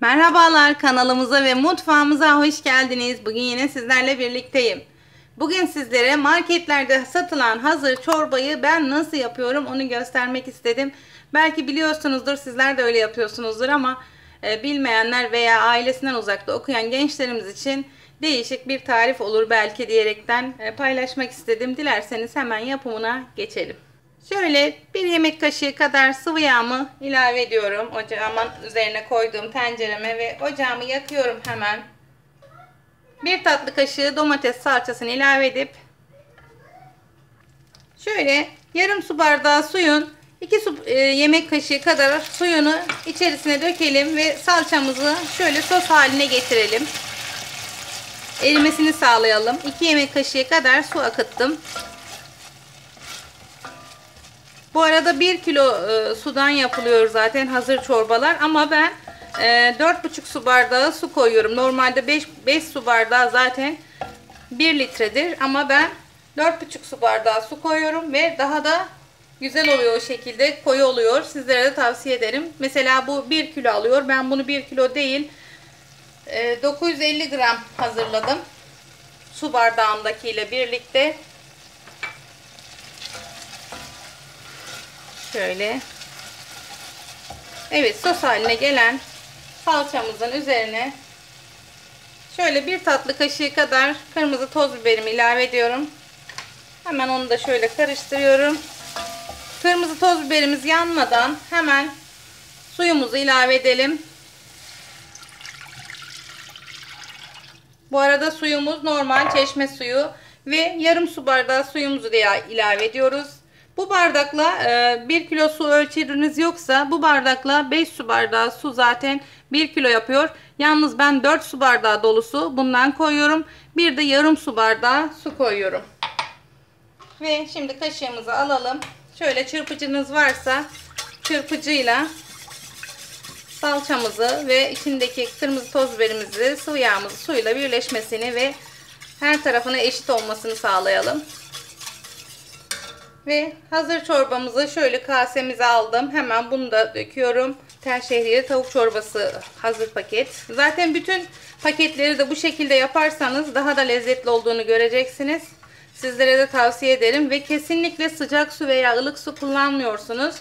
Merhabalar kanalımıza ve mutfağımıza hoş geldiniz. Bugün yine sizlerle birlikteyim. Bugün sizlere marketlerde satılan hazır çorbayı ben nasıl yapıyorum onu göstermek istedim. Belki biliyorsunuzdur sizler de öyle yapıyorsunuzdur ama e, bilmeyenler veya ailesinden uzakta okuyan gençlerimiz için değişik bir tarif olur belki diyerekten e, paylaşmak istedim. Dilerseniz hemen yapımına geçelim. Şöyle bir yemek kaşığı kadar sıvı yağımı ilave ediyorum. Ocağımın üzerine koyduğum tencereme ve ocağımı yakıyorum hemen. Bir tatlı kaşığı domates salçasını ilave edip şöyle yarım su bardağı suyun 2 su e, yemek kaşığı kadar suyunu içerisine dökelim ve salçamızı şöyle sos haline getirelim. Erimesini sağlayalım. 2 yemek kaşığı kadar su akıttım. Bu arada 1 kilo e, sudan yapılıyor zaten hazır çorbalar ama ben e, 4,5 su bardağı su koyuyorum. Normalde 5, 5 su bardağı zaten 1 litredir ama ben 4,5 su bardağı su koyuyorum ve daha da güzel oluyor o şekilde koyu oluyor. Sizlere de tavsiye ederim. Mesela bu 1 kilo alıyor. Ben bunu 1 kilo değil e, 950 gram hazırladım. Su bardağındakiyle birlikte. Şöyle. Evet sos haline gelen salçamızın üzerine şöyle bir tatlı kaşığı kadar kırmızı toz biberimi ilave ediyorum. Hemen onu da şöyle karıştırıyorum. Kırmızı toz biberimiz yanmadan hemen suyumuzu ilave edelim. Bu arada suyumuz normal çeşme suyu ve yarım su bardağı suyumuzu da ilave ediyoruz. Bu bardakla 1 e, kilo su ölçeriniz yoksa bu bardakla 5 su bardağı su zaten 1 kilo yapıyor. Yalnız ben 4 su bardağı dolusu bundan koyuyorum. Bir de yarım su bardağı su koyuyorum. Ve şimdi kaşığımızı alalım. Şöyle çırpıcınız varsa çırpıcıyla salçamızı ve içindeki kırmızı toz biberimizi sıvı yağımızı suyla birleşmesini ve her tarafına eşit olmasını sağlayalım. Ve hazır çorbamızı şöyle kasemize aldım. Hemen bunu da döküyorum. Tel şehriyeli tavuk çorbası hazır paket. Zaten bütün paketleri de bu şekilde yaparsanız daha da lezzetli olduğunu göreceksiniz. Sizlere de tavsiye ederim. Ve kesinlikle sıcak su veya ılık su kullanmıyorsunuz.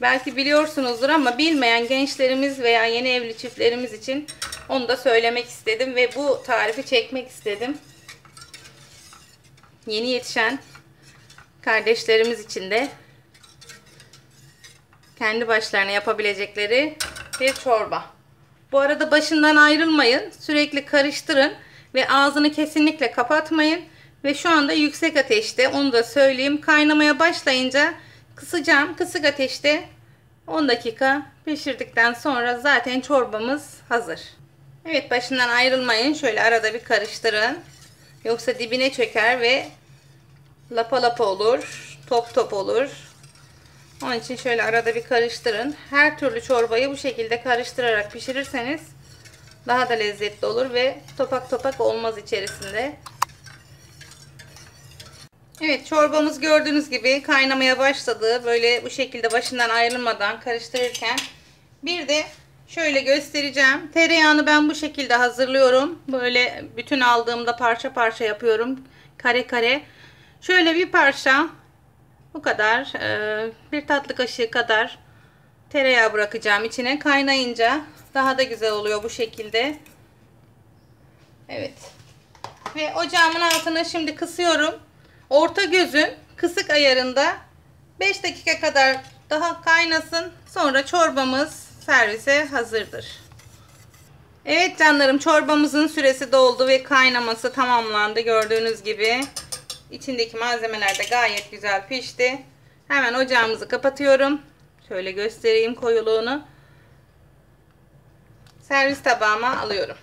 Belki biliyorsunuzdur ama bilmeyen gençlerimiz veya yeni evli çiftlerimiz için onu da söylemek istedim. Ve bu tarifi çekmek istedim. Yeni yetişen kardeşlerimiz için de kendi başlarına yapabilecekleri bir çorba. Bu arada başından ayrılmayın. Sürekli karıştırın ve ağzını kesinlikle kapatmayın. Ve şu anda yüksek ateşte onu da söyleyeyim. Kaynamaya başlayınca kısacağım. Kısık ateşte 10 dakika pişirdikten sonra zaten çorbamız hazır. Evet başından ayrılmayın. Şöyle arada bir karıştırın. Yoksa dibine çöker ve lapa lapa olur. Top top olur. Onun için şöyle arada bir karıştırın. Her türlü çorbayı bu şekilde karıştırarak pişirirseniz daha da lezzetli olur ve topak topak olmaz içerisinde. Evet çorbamız gördüğünüz gibi kaynamaya başladı. Böyle bu şekilde başından ayrılmadan karıştırırken bir de şöyle göstereceğim. Tereyağını ben bu şekilde hazırlıyorum. Böyle bütün aldığımda parça parça yapıyorum. Kare kare. Şöyle bir parça bu kadar e, bir tatlı kaşığı kadar tereyağı bırakacağım içine. Kaynayınca daha da güzel oluyor bu şekilde. Evet. Ve ocağımın altını şimdi kısıyorum. Orta gözün kısık ayarında 5 dakika kadar daha kaynasın. Sonra çorbamız servise hazırdır. Evet canlarım çorbamızın süresi doldu ve kaynaması tamamlandı gördüğünüz gibi. İçindeki malzemeler de gayet güzel pişti. Hemen ocağımızı kapatıyorum. Şöyle göstereyim koyuluğunu. Servis tabağıma alıyorum.